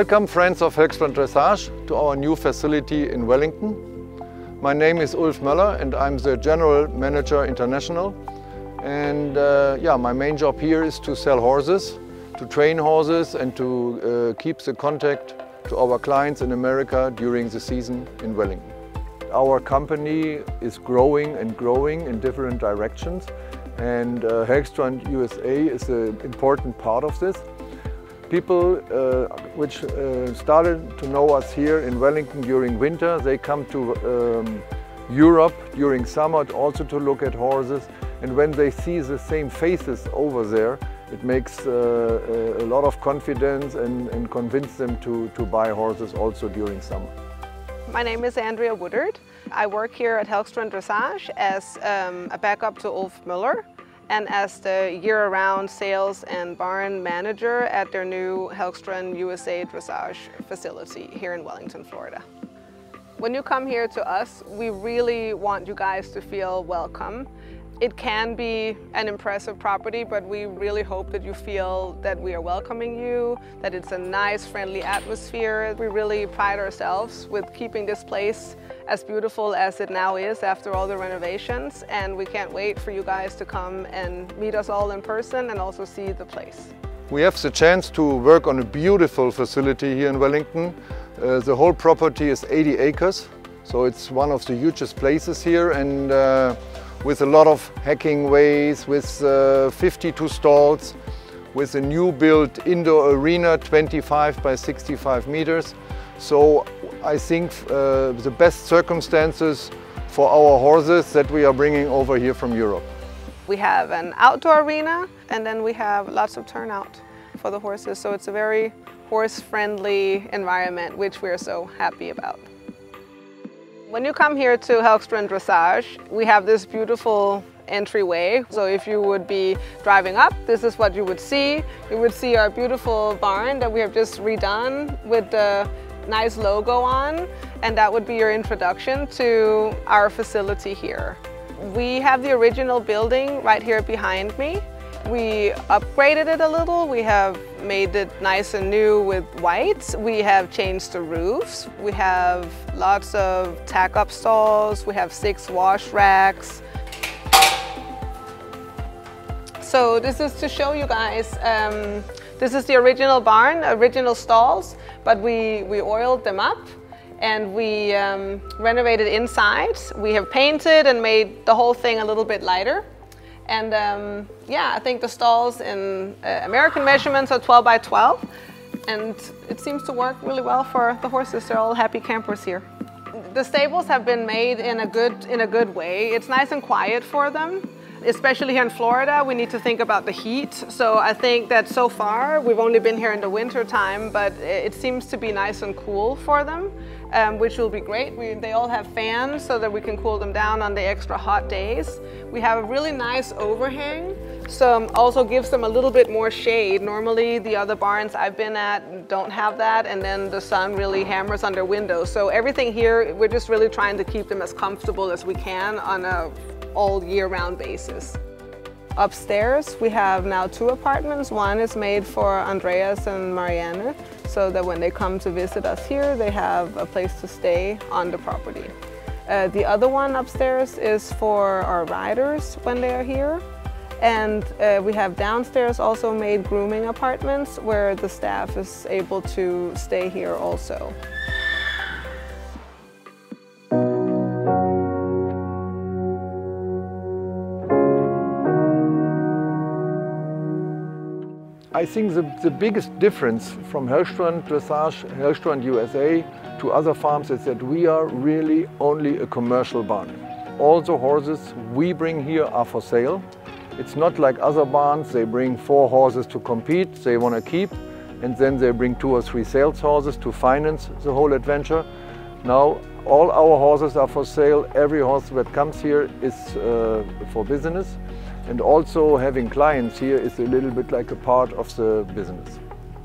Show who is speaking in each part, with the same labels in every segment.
Speaker 1: Welcome friends of Helgstrand Dressage to our new facility in Wellington. My name is Ulf Möller and I'm the General Manager International. And uh, yeah, my main job here is to sell horses, to train horses and to uh, keep the contact to our clients in America during the season in Wellington. Our company is growing and growing in different directions and uh, USA is an important part of this. People uh, which uh, started to know us here in Wellington during winter, they come to um, Europe during summer also to look at horses. And when they see the same faces over there, it makes uh, a lot of confidence and, and convince them to, to buy horses also during summer.
Speaker 2: My name is Andrea Woodard. I work here at Helgstrand Dressage as um, a backup to Ulf Möller and as the year-round sales and barn manager at their new Helgstrand USA Dressage facility here in Wellington, Florida. When you come here to us, we really want you guys to feel welcome. It can be an impressive property, but we really hope that you feel that we are welcoming you, that it's a nice, friendly atmosphere. We really pride ourselves with keeping this place as beautiful as it now is after all the renovations, and we can't wait for you guys to come and meet us all in person and also see the place.
Speaker 1: We have the chance to work on a beautiful facility here in Wellington. Uh, the whole property is 80 acres, so it's one of the hugest places here and uh, with a lot of hacking ways, with uh, 52 stalls, with a new built indoor arena 25 by 65 meters. So I think uh, the best circumstances for our horses that we are bringing over here from Europe.
Speaker 2: We have an outdoor arena and then we have lots of turnout for the horses. So it's a very horse-friendly environment, which we're so happy about. When you come here to Helgstrand Dressage, we have this beautiful entryway. So if you would be driving up, this is what you would see. You would see our beautiful barn that we have just redone with the nice logo on, and that would be your introduction to our facility here. We have the original building right here behind me. We upgraded it a little. We have made it nice and new with whites. We have changed the roofs. We have lots of tack-up stalls. We have six wash racks. So this is to show you guys, um, this is the original barn, original stalls, but we, we oiled them up and we um, renovated inside. We have painted and made the whole thing a little bit lighter. And um, yeah, I think the stalls in uh, American measurements are 12 by 12. And it seems to work really well for the horses. They're all happy campers here. The stables have been made in a good, in a good way. It's nice and quiet for them. Especially here in Florida, we need to think about the heat. So I think that so far, we've only been here in the winter time, but it seems to be nice and cool for them um, which will be great. We, they all have fans so that we can cool them down on the extra hot days. We have a really nice overhang, so also gives them a little bit more shade. Normally the other barns I've been at don't have that and then the sun really hammers on their windows. So everything here, we're just really trying to keep them as comfortable as we can on a all year round basis. Upstairs, we have now two apartments. One is made for Andreas and Marianne, so that when they come to visit us here, they have a place to stay on the property. Uh, the other one upstairs is for our riders when they are here. And uh, we have downstairs also made grooming apartments where the staff is able to stay here also.
Speaker 1: I think the, the biggest difference from Helgstrand Dressage, Helgstrand USA to other farms is that we are really only a commercial barn. All the horses we bring here are for sale. It's not like other barns, they bring four horses to compete, they want to keep, and then they bring two or three sales horses to finance the whole adventure. Now all our horses are for sale, every horse that comes here is uh, for business. And also having clients here is a little bit like a part of the business.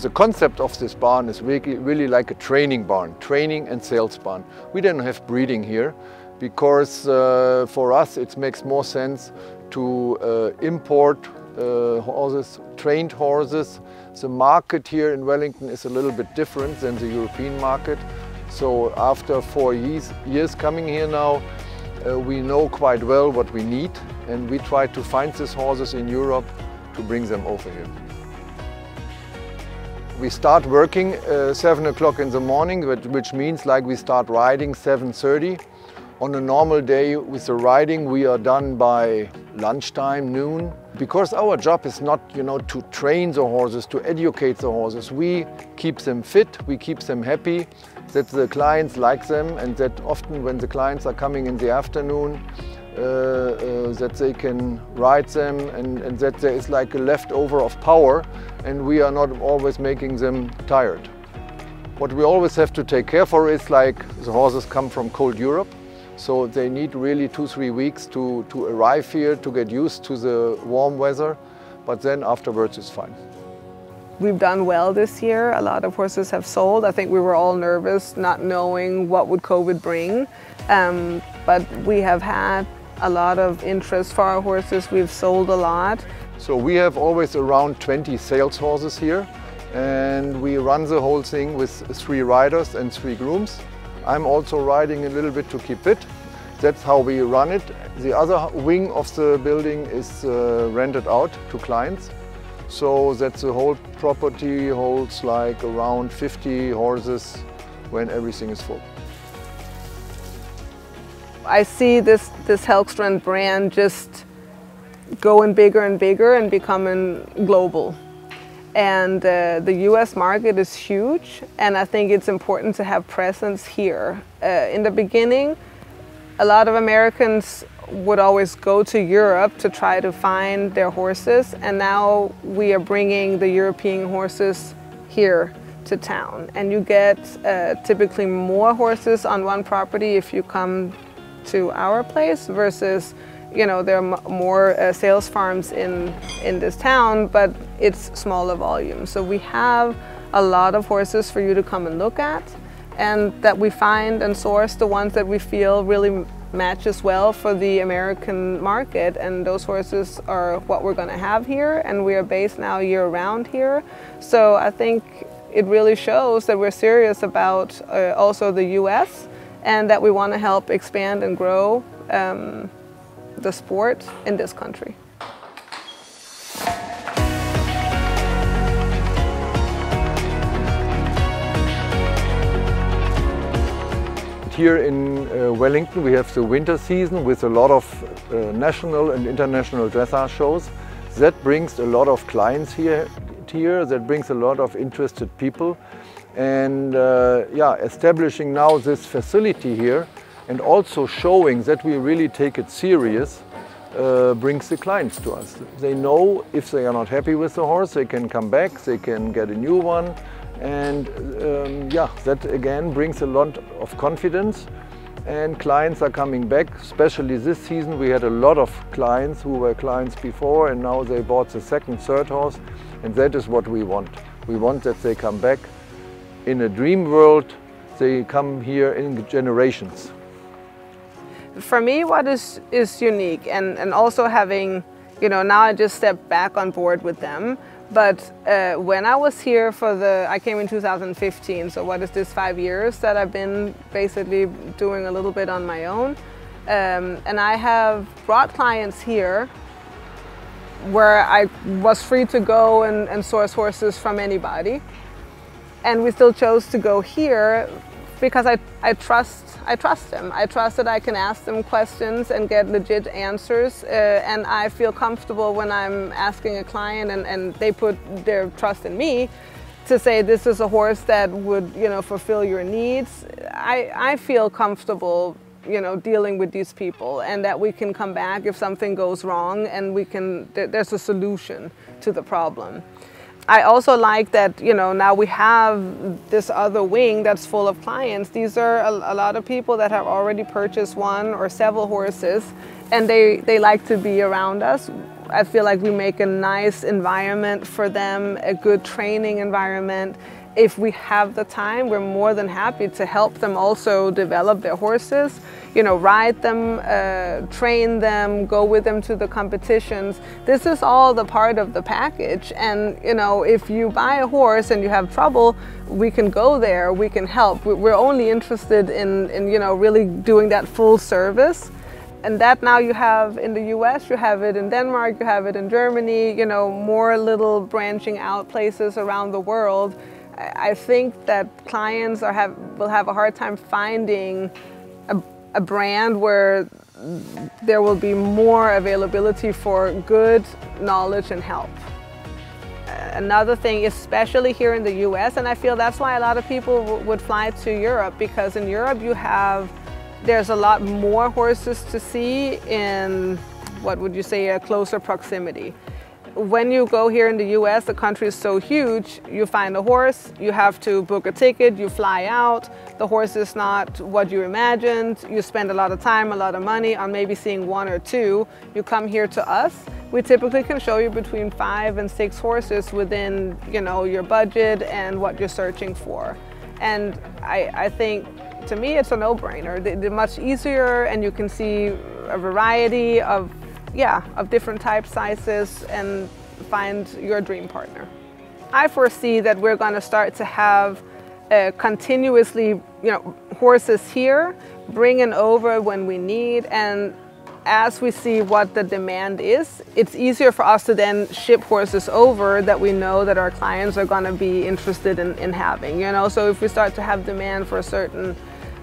Speaker 1: The concept of this barn is really, really like a training barn, training and sales barn. We don't have breeding here because uh, for us it makes more sense to uh, import uh, horses, trained horses. The market here in Wellington is a little bit different than the European market. So after four years, years coming here now, uh, we know quite well what we need and we try to find these horses in Europe to bring them over here. We start working uh, 7 o'clock in the morning, which means like we start riding 7.30. On a normal day with the riding, we are done by lunchtime, noon. Because our job is not, you know, to train the horses, to educate the horses. We keep them fit, we keep them happy, that the clients like them and that often when the clients are coming in the afternoon, that they can ride them and, and that there is like a leftover of power and we are not always making them tired. What we always have to take care for is like the horses come from cold Europe, so they need really two, three weeks to, to arrive here to get used to the warm weather, but then afterwards it's fine.
Speaker 2: We've done well this year. A lot of horses have sold. I think we were all nervous not knowing what would COVID bring. Um, but we have had a lot of interest for our horses. We've sold a lot.
Speaker 1: So we have always around 20 sales horses here and we run the whole thing with three riders and three grooms. I'm also riding a little bit to keep fit. That's how we run it. The other wing of the building is uh, rented out to clients. So that the whole property holds like around 50 horses when everything is full.
Speaker 2: I see this, this Helgstrand brand just going bigger and bigger and becoming global. And uh, the US market is huge, and I think it's important to have presence here. Uh, in the beginning, a lot of Americans would always go to Europe to try to find their horses, and now we are bringing the European horses here to town. And you get uh, typically more horses on one property if you come to our place versus you know, there are more uh, sales farms in, in this town, but it's smaller volume. So we have a lot of horses for you to come and look at and that we find and source the ones that we feel really matches well for the American market and those horses are what we're going to have here and we are based now year round here. So I think it really shows that we're serious about uh, also the US and that we want to help expand and grow um, the sport in this country.
Speaker 1: Here in uh, Wellington we have the winter season with a lot of uh, national and international dressage shows. That brings a lot of clients here, here that brings a lot of interested people. And uh, yeah, establishing now this facility here and also showing that we really take it serious uh, brings the clients to us. They know if they are not happy with the horse, they can come back, they can get a new one. And um, yeah, that again brings a lot of confidence and clients are coming back, especially this season. We had a lot of clients who were clients before and now they bought the second, third horse. And that is what we want. We want that they come back in a dream world. They come here in generations
Speaker 2: for me, what is, is unique and, and also having, you know, now I just stepped back on board with them. But uh, when I was here for the, I came in 2015, so what is this, five years that I've been basically doing a little bit on my own. Um, and I have brought clients here where I was free to go and, and source horses from anybody. And we still chose to go here because I, I trust I trust them. I trust that I can ask them questions and get legit answers uh, and I feel comfortable when I'm asking a client and, and they put their trust in me to say this is a horse that would you know fulfill your needs. I, I feel comfortable you know dealing with these people and that we can come back if something goes wrong and we can there's a solution to the problem. I also like that, you know, now we have this other wing that's full of clients. These are a, a, lot of people that have already purchased one or several horses and they, they like to be around us. I feel like we make a nice environment for them, a good training environment. If we have the time, we're more than happy to help them also develop their horses. you know, ride them, uh, train them, go with them to the competitions. This is all the part of the package. And, you know, if you buy a horse and you have trouble, we can go there, we can help. We're only interested in, in you know, really doing that full service. And that now you have in the US, you have it in Denmark, you have it in Germany, you know, more little branching out places around the world. I think that clients are have, will have a hard time finding a, a brand where there will be more availability for good knowledge and help. Another thing, especially here in the US, and I feel that's why a lot of people would fly to Europe because in Europe you have, there's a lot more horses to see in, what would you say, a closer proximity when you go here in the US, the country is so huge, you find a horse, you have to book a ticket, you fly out, the horse is not what you imagined, you spend a lot of time, a lot of money on maybe seeing one or two, you come here to us, we typically can show you between five and six horses within you know, your budget and what you're searching for. And I, I think to me it's a no-brainer. They're much easier and you can see a variety of yeah, of different types, sizes, and find your dream partner. I foresee that we're going to start to have uh, continuously, you know, horses here, bringing over when we need, and as we see what the demand is, it's easier for us to then ship horses over that we know that our clients are going to be interested in, in having, you know. So if we start to have demand for a certain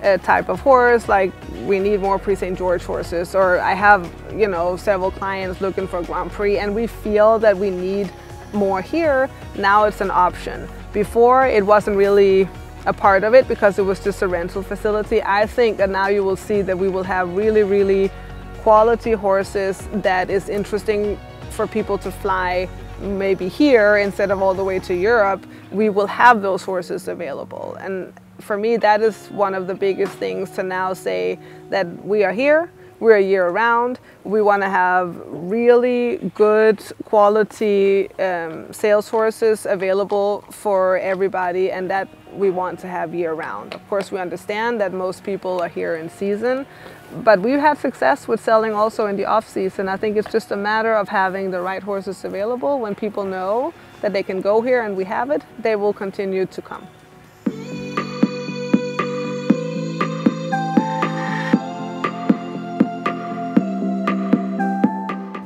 Speaker 2: a type of horse, like we need more Prix St. Georges horses, or I have, you know, several clients looking for Grand Prix and we feel that we need more here, now it's an option. Before it wasn't really a part of it because it was just a rental facility. I think that now you will see that we will have really, really quality horses that is interesting for people to fly maybe here instead of all the way to Europe. We will have those horses available. And for me, that is one of the biggest things to now say that we are here, we're year round, we want to have really good quality um, sales horses available for everybody and that we want to have year round. Of course, we understand that most people are here in season, but we've had success with selling also in the off season. I think it's just a matter of having the right horses available. When people know that they can go here and we have it, they will continue to come.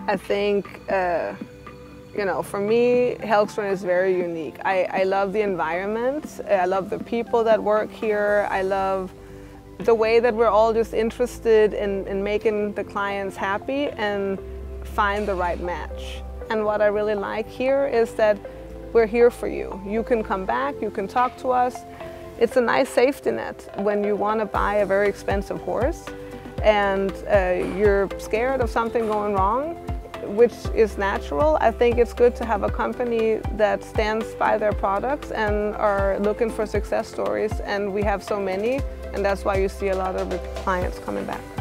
Speaker 2: I think, uh, you know, for me, Helgstrand is very unique. I, I love the environment. I love the people that work here. I love the way that we're all just interested in, in making the clients happy and find the right match. And what I really like here is that we're here for you. You can come back, you can talk to us. It's a nice safety net when you want to buy a very expensive horse and uh, you're scared of something going wrong which is natural. I think it's good to have a company that stands by their products and are looking for success stories and we have so many and that's why you see a lot of clients coming back.